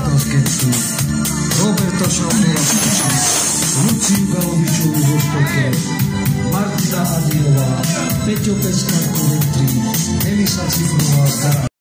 Ďuricu, Roberta Šalmora Spičku, Luciu Galovičovú zo Štoke, Martina Adilová, Peťo Elisa Cifrová.